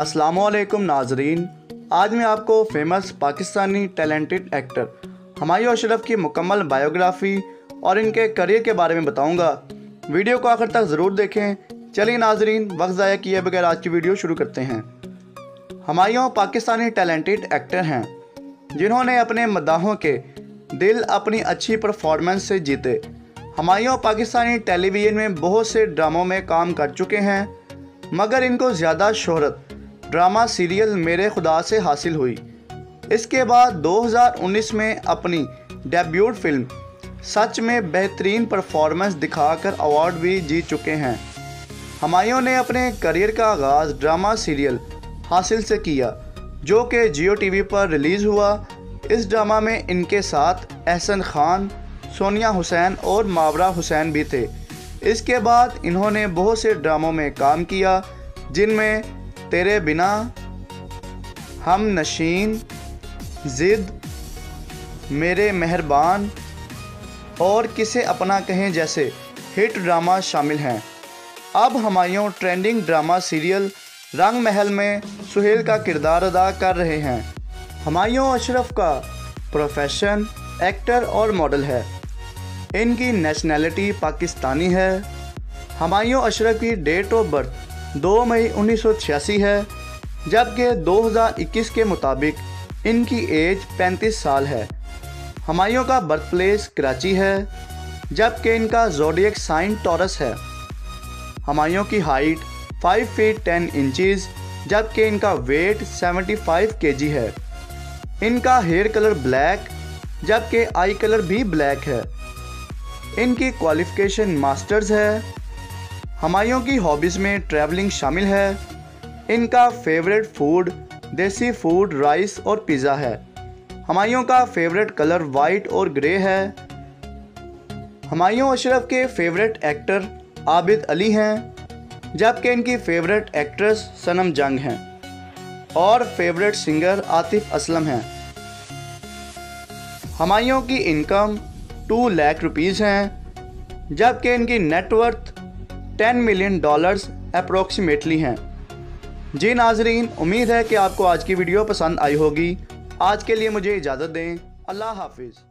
असलकुम नाजरीन। आज मैं आपको famous Pakistani talented actor Humayun Ashraf की मुकम्मल बायोग्राफ़ी और इनके करियर के बारे में बताऊँगा। वीडियो को आखिर तक ज़रूर देखें। चलिए नाजरीन, वक्त ज़ाया किए बगैर आज की वीडियो शुरू करते हैं। हमायूं पाकिस्तानी टैलेंटेड एक्टर हैं, जिन्होंने अपने मदाहों के दिल अपनी अच्छी परफॉर्मेंस से जीते। हमायूं पाकिस्तानी टेलीविज़न में बहुत से ड्रामों में काम कर चुके हैं, मगर इनको ज़्यादा शोहरत ड्रामा सीरियल मेरे खुदा से हासिल हुई। इसके बाद 2019 में अपनी डेब्यूट फ़िल्म सच में बेहतरीन परफॉर्मेंस दिखाकर अवार्ड भी जीत चुके हैं। हमायूं ने अपने करियर का आगाज़ ड्रामा सीरियल हासिल से किया, जो कि जियो टीवी पर रिलीज़ हुआ। इस ड्रामा में इनके साथ एहसन खान, सोनिया हुसैन और मावरा हुसैन भी थे। इसके बाद इन्होंने बहुत से ड्रामों में काम किया, जिनमें तेरे बिना हम नशीन, ज़िद, मेरे मेहरबान और किसे अपना कहें जैसे हिट ड्रामा शामिल हैं। अब हमायूं ट्रेंडिंग ड्रामा सीरियल रंग महल में सुहेल का किरदार अदा कर रहे हैं। हमायूं अशरफ का प्रोफेशन एक्टर और मॉडल है। इनकी नेशनैलिटी पाकिस्तानी है। हमायूं अशरफ की डेट ऑफ़ बर्थ दो मई उन्नीस सौ छियासी है, जबकि 2021 के मुताबिक इनकी एज 35 साल है। हमायों का बर्थ प्लेस कराची है, जबकि इनका जोडियक साइन टॉरस है। हमायों की हाइट 5 फीट 10 इंचज़ जबकि इनका वेट 75 केजी है। इनका हेयर कलर ब्लैक, जबकि आई कलर भी ब्लैक है। इनकी क्वालिफ़िकेशन मास्टर्स है हमायों की हॉबीज़ में ट्रैवलिंग शामिल है। इनका favourite food desi food rice और पिज़्ज़ा है। हमायों का फेवरेट कलर वाइट और ग्रे है। हमायूं अशरफ के फेवरेट एक्टर आबिद अली हैं, जबकि इनकी फेवरेट एक्ट्रेस सनम जंग हैं। और फेवरेट सिंगर आतिफ असलम हैं। हमायूं की इनकम टू लाख रुपीज़ हैं, जबकि इनकी net worth ten million dollars approximately हैं। जी नाजरीन, उम्मीद है कि आपको आज की वीडियो पसंद आई होगी। आज के लिए मुझे इजाज़त दें। अल्लाह हाफिज़।